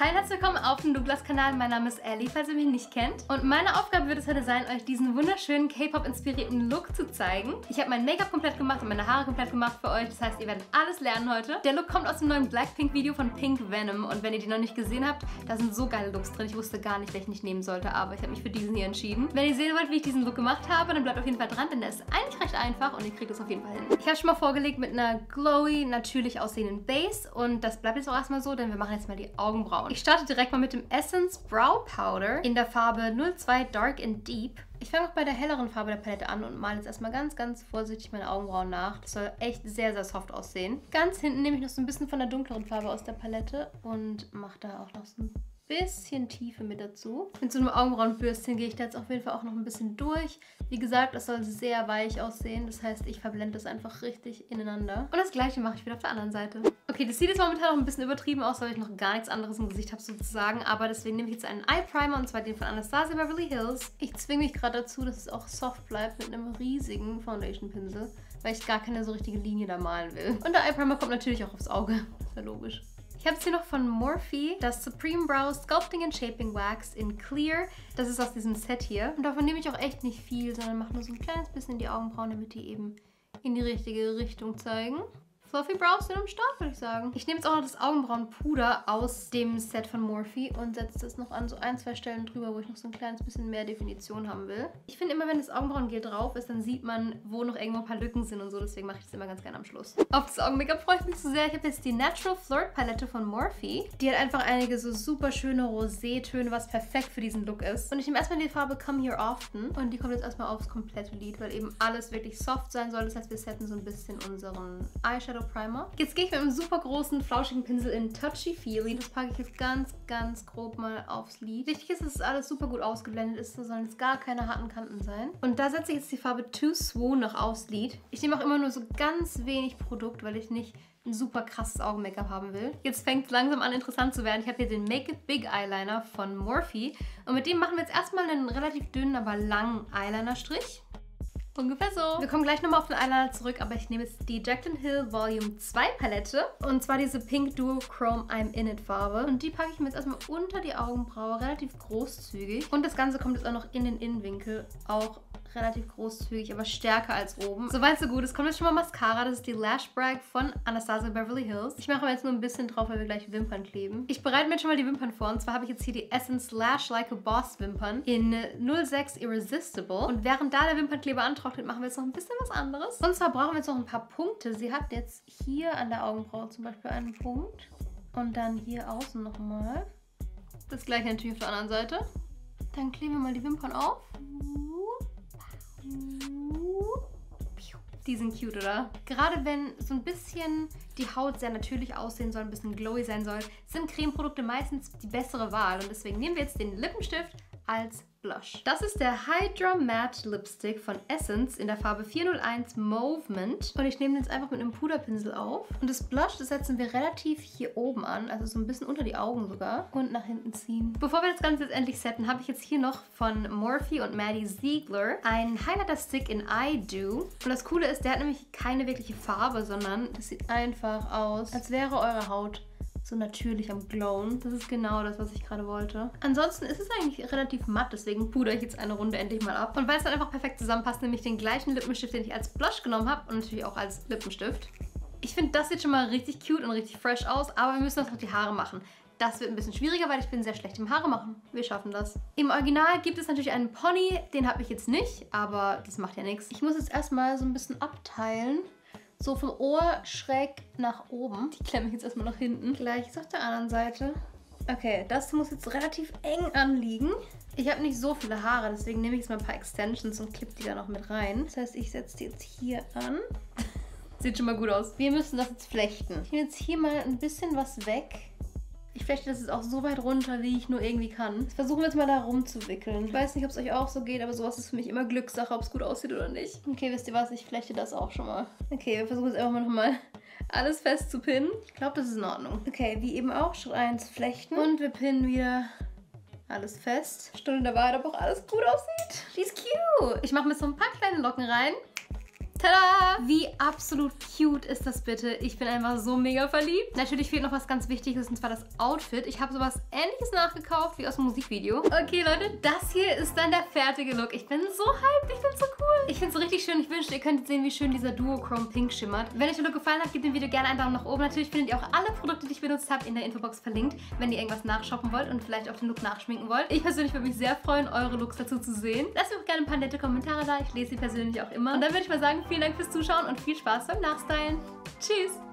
Hi herzlich willkommen auf dem Douglas-Kanal. Mein Name ist Ellie, falls ihr mich nicht kennt. Und meine Aufgabe wird es heute sein, euch diesen wunderschönen K-Pop-inspirierten Look zu zeigen. Ich habe mein Make-up komplett gemacht und meine Haare komplett gemacht für euch. Das heißt, ihr werdet alles lernen heute. Der Look kommt aus dem neuen Blackpink-Video von Pink Venom. Und wenn ihr die noch nicht gesehen habt, da sind so geile Looks drin. Ich wusste gar nicht, welchen ich nehmen sollte, aber ich habe mich für diesen hier entschieden. Wenn ihr sehen wollt, wie ich diesen Look gemacht habe, dann bleibt auf jeden Fall dran, denn der ist eigentlich recht einfach und ihr kriegt es auf jeden Fall hin. Ich habe schon mal vorgelegt mit einer glowy, natürlich aussehenden Base. Und das bleibt jetzt auch erstmal so, denn wir machen jetzt mal die Augenbrauen. Ich starte direkt mal mit dem Essence Brow Powder in der Farbe 02 Dark and Deep. Ich fange auch bei der helleren Farbe der Palette an und male jetzt erstmal ganz, ganz vorsichtig meine Augenbrauen nach. Das soll echt sehr, sehr soft aussehen. Ganz hinten nehme ich noch so ein bisschen von der dunkleren Farbe aus der Palette und mache da auch noch so ein bisschen Tiefe mit dazu. Mit so einem Augenbrauenbürstchen gehe ich da jetzt auf jeden Fall auch noch ein bisschen durch. Wie gesagt, es soll sehr weich aussehen. Das heißt, ich verblende es einfach richtig ineinander. Und das gleiche mache ich wieder auf der anderen Seite. Okay, das sieht jetzt momentan noch ein bisschen übertrieben aus, weil ich noch gar nichts anderes im Gesicht habe sozusagen. Aber deswegen nehme ich jetzt einen Eye Primer und zwar den von Anastasia Beverly Hills. Ich zwinge mich gerade dazu, dass es auch soft bleibt mit einem riesigen Foundation-Pinsel weil ich gar keine so richtige Linie da malen will. Und der Eye Primer kommt natürlich auch aufs Auge. Ist ja logisch. Ich habe jetzt hier noch von Morphe das Supreme Brow Sculpting and Shaping Wax in Clear. Das ist aus diesem Set hier. Und davon nehme ich auch echt nicht viel, sondern mache nur so ein kleines bisschen die Augenbrauen, damit die eben in die richtige Richtung zeigen. Fluffy Brows sind am Start, würde ich sagen. Ich nehme jetzt auch noch das Augenbrauenpuder aus dem Set von Morphe und setze das noch an so ein, zwei Stellen drüber, wo ich noch so ein kleines bisschen mehr Definition haben will. Ich finde immer, wenn das Augenbrauengel drauf ist, dann sieht man, wo noch irgendwo ein paar Lücken sind und so. Deswegen mache ich das immer ganz gerne am Schluss. Auf das Augen-Make-up freue ich mich so sehr. Ich habe jetzt die Natural Flirt Palette von Morphe. Die hat einfach einige so super schöne Rosé-Töne, was perfekt für diesen Look ist. Und ich nehme erstmal die Farbe Come Here Often und die kommt jetzt erstmal aufs komplette Lid, weil eben alles wirklich soft sein soll. Das heißt, wir setzen so ein bisschen unseren Eyeshadow Shadow Primer. Jetzt gehe ich mit einem super großen, flauschigen Pinsel in Touchy Feely. Das packe ich jetzt ganz, ganz grob mal aufs Lid. Wichtig ist, dass es alles super gut ausgeblendet ist. Da sollen jetzt gar keine harten Kanten sein. Und da setze ich jetzt die Farbe Too Swoon noch aufs Lid. Ich nehme auch immer nur so ganz wenig Produkt, weil ich nicht ein super krasses Augen-Make-up haben will. Jetzt fängt es langsam an interessant zu werden. Ich habe hier den Make It Big Eyeliner von Morphe. Und mit dem machen wir jetzt erstmal einen relativ dünnen, aber langen Eyeliner-Strich. Ungefähr so. Wir kommen gleich nochmal auf den Eyeliner zurück, aber ich nehme jetzt die Jaclyn Hill Volume 2 Palette. Und zwar diese Pink Duo Chrome I'm In It Farbe. Und die packe ich mir jetzt erstmal unter die Augenbraue, relativ großzügig. Und das Ganze kommt jetzt auch noch in den Innenwinkel, auch relativ großzügig, aber stärker als oben. Soweit so gut. Es kommt jetzt schon mal Mascara. Das ist die Lash Brag von Anastasia Beverly Hills. Ich mache aber jetzt nur ein bisschen drauf, weil wir gleich Wimpern kleben. Ich bereite mir jetzt schon mal die Wimpern vor. Und zwar habe ich jetzt hier die Essence Lash Like a Boss Wimpern in 06 Irresistible. Und während da der Wimpernkleber antrocknet, machen wir jetzt noch ein bisschen was anderes. Und zwar brauchen wir jetzt noch ein paar Punkte. Sie hat jetzt hier an der Augenbraue zum Beispiel einen Punkt. Und dann hier außen nochmal. Das gleiche natürlich auf der anderen Seite. Dann kleben wir mal die Wimpern auf. Die sind cute, oder? Gerade wenn so ein bisschen die Haut sehr natürlich aussehen soll, ein bisschen glowy sein soll, sind Cremeprodukte meistens die bessere Wahl. Und deswegen nehmen wir jetzt den Lippenstift als Blush. Das ist der Hydra Matte Lipstick von Essence in der Farbe 401 Movement. Und ich nehme den jetzt einfach mit einem Puderpinsel auf. Und das Blush, das setzen wir relativ hier oben an, also so ein bisschen unter die Augen sogar. Und nach hinten ziehen. Bevor wir das Ganze jetzt endlich setten, habe ich jetzt hier noch von Morphe und Maddie Ziegler einen Highlighter-Stick in I Do. Und das Coole ist, der hat nämlich keine wirkliche Farbe, sondern das sieht einfach aus, als wäre eure Haut so natürlich am Glowen. Das ist genau das, was ich gerade wollte. Ansonsten ist es eigentlich relativ matt, deswegen pudere ich jetzt eine Runde endlich mal ab. Und weil es dann einfach perfekt zusammenpasst, nehme ich den gleichen Lippenstift, den ich als Blush genommen habe und natürlich auch als Lippenstift. Ich finde, das sieht schon mal richtig cute und richtig fresh aus, aber wir müssen uns noch die Haare machen. Das wird ein bisschen schwieriger, weil ich bin sehr schlecht im Haare machen. Wir schaffen das. Im Original gibt es natürlich einen Pony, den habe ich jetzt nicht, aber das macht ja nichts. Ich muss jetzt erstmal so ein bisschen abteilen. So vom Ohr schräg nach oben. Die klemme ich jetzt erstmal nach hinten. Gleich auf der anderen Seite. Okay, das muss jetzt relativ eng anliegen. Ich habe nicht so viele Haare, deswegen nehme ich jetzt mal ein paar Extensions und klippe die da noch mit rein. Das heißt, ich setze die jetzt hier an. Sieht schon mal gut aus. Wir müssen das jetzt flechten. Ich nehme jetzt hier mal ein bisschen was weg. Ich flechte das jetzt auch so weit runter, wie ich nur irgendwie kann. Jetzt versuchen wir jetzt mal da rumzuwickeln. Ich weiß nicht, ob es euch auch so geht, aber sowas ist für mich immer Glückssache, ob es gut aussieht oder nicht. Okay, wisst ihr was? Ich flechte das auch schon mal. Okay, wir versuchen jetzt einfach mal nochmal alles fest zu pinnen. Ich glaube, das ist in Ordnung. Okay, wie eben auch, Schritt 1 flechten. Und wir pinnen wieder alles fest. Stunde der Wahrheit, ob auch alles gut aussieht. Die ist cute. Ich mache mir so ein paar kleine Locken rein. Tada! Wie absolut cute ist das bitte? Ich bin einfach so mega verliebt. Natürlich fehlt noch was ganz Wichtiges und zwar das Outfit. Ich habe sowas ähnliches nachgekauft wie aus dem Musikvideo. Okay, Leute, das hier ist dann der fertige Look. Ich bin so hyped. Ich bin so cool. Ich finde es richtig schön. Ich wünschte, ihr könntet sehen, wie schön dieser Duochrome Pink schimmert. Wenn euch der Look gefallen hat, gebt dem Video gerne einen Daumen nach oben. Natürlich findet ihr auch alle Produkte, die ich benutzt habe, in der Infobox verlinkt, wenn ihr irgendwas nachshoppen wollt und vielleicht auch den Look nachschminken wollt. Ich persönlich würde mich sehr freuen, eure Looks dazu zu sehen. Lasst mir auch gerne ein paar nette Kommentare da. Ich lese sie persönlich auch immer. Und dann würde ich mal sagen, vielen Dank fürs Zuschauen und viel Spaß beim Nachstylen. Tschüss!